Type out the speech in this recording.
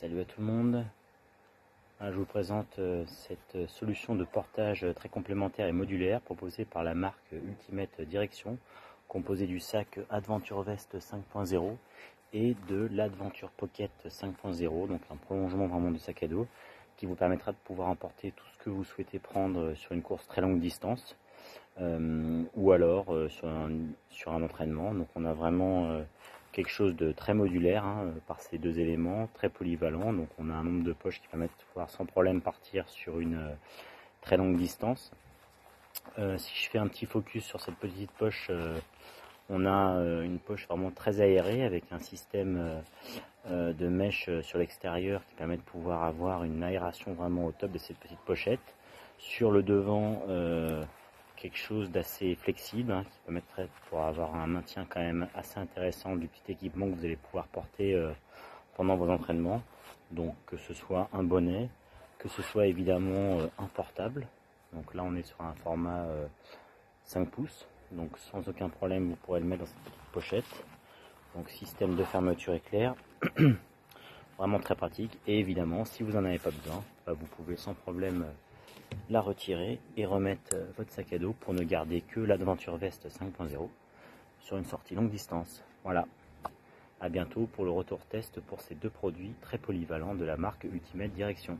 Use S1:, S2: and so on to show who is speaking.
S1: Salut à tout le monde. Je vous présente euh, cette solution de portage très complémentaire et modulaire proposée par la marque Ultimate Direction, composée du sac Adventure Vest 5.0 et de l'Adventure Pocket 5.0, donc un prolongement vraiment du sac à dos qui vous permettra de pouvoir emporter tout ce que vous souhaitez prendre sur une course très longue distance euh, ou alors euh, sur un entraînement. Donc on a vraiment quelque chose de très modulaire hein, euh, par ces deux éléments, très polyvalent. Donc on a un nombre de poches qui permettent de pouvoir sans problème partir sur une euh, très longue distance. Euh, si je fais un petit focus sur cette petite poche, on a une poche vraiment très aérée avec un système de mèche sur l'extérieur qui permet de pouvoir avoir une aération vraiment au top de cette petite pochette. Sur le devant, quelque chose d'assez flexible hein, qui permettrait pour avoir un maintien quand même assez intéressant du petit équipement que vous allez pouvoir porter euh, pendant vos entraînements. Donc que ce soit un bonnet, que ce soit évidemment euh, un portable. Donc là on est sur un format 5 euh, pouces. Donc sans aucun problème vous pourrez le mettre dans cette petite pochette. Donc système de fermeture éclair. Vraiment très pratique. Et évidemment si vous n'en avez pas besoin, bah, vous pouvez sans problème la retirer et remettre euh, votre sac à dos pour ne garder que l'Adventure Vest 5.0 sur une sortie longue distance. Voilà. A bientôt pour le retour test pour ces deux produits très polyvalents de la marque Ultimate Direction.